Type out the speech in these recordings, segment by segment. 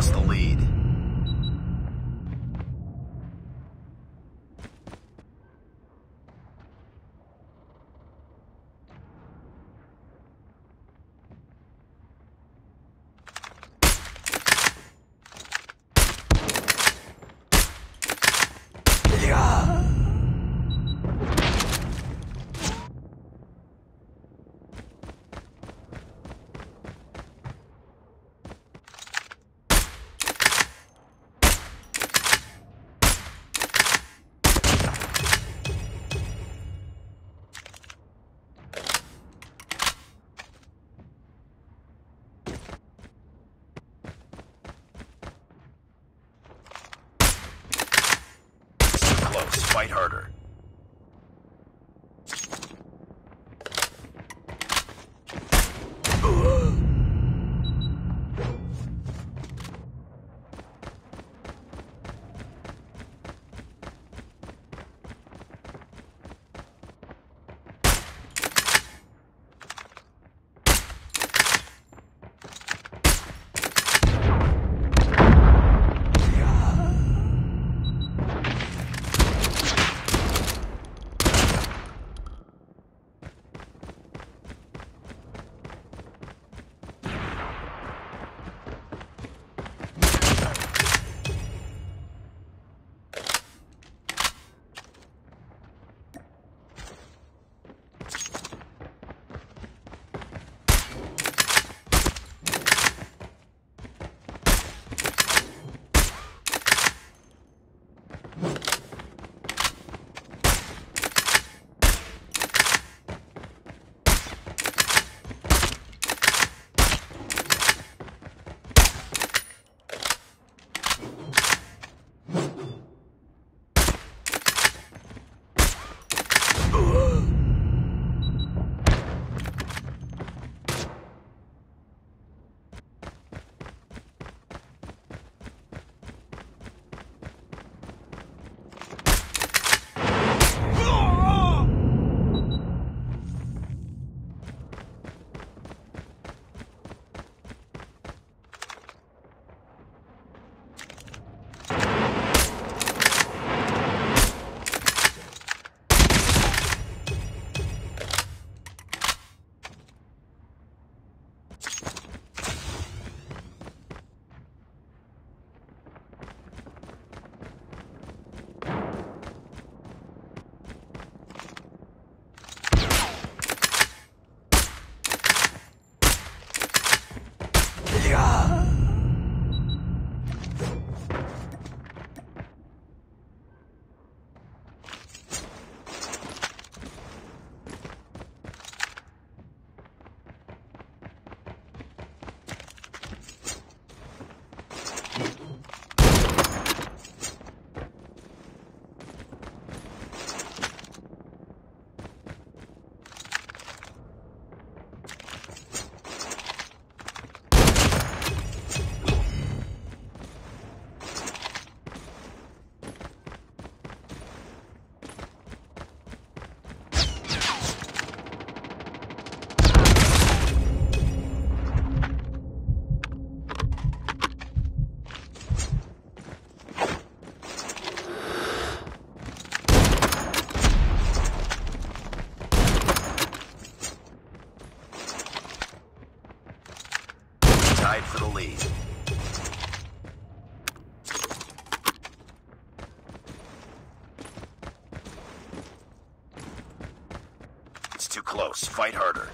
Lost the lead. It's too close. Fight harder. Too close. Fight harder.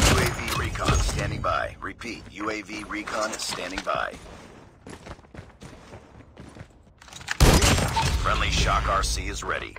UAV recon standing by. Repeat, UAV recon is standing by. Shock RC is ready.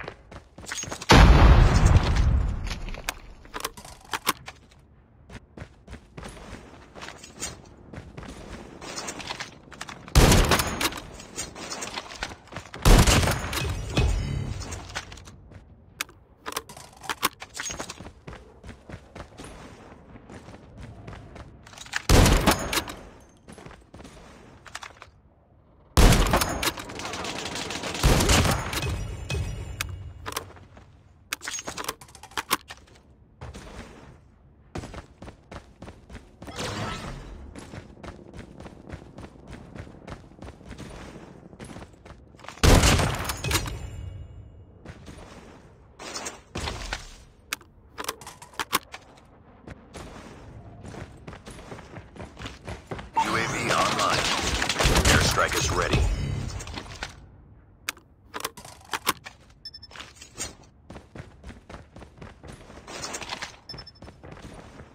attack is ready.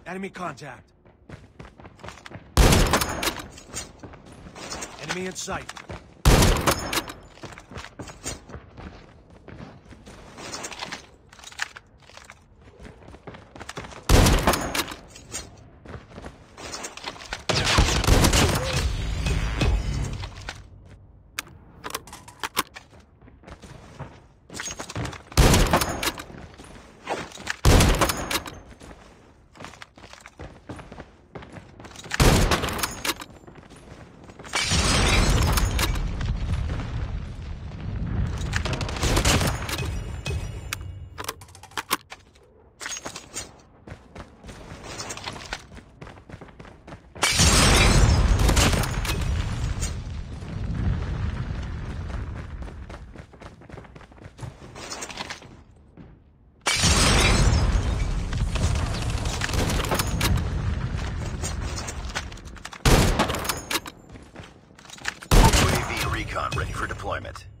Enemy contact. Enemy in sight. Recon ready for deployment.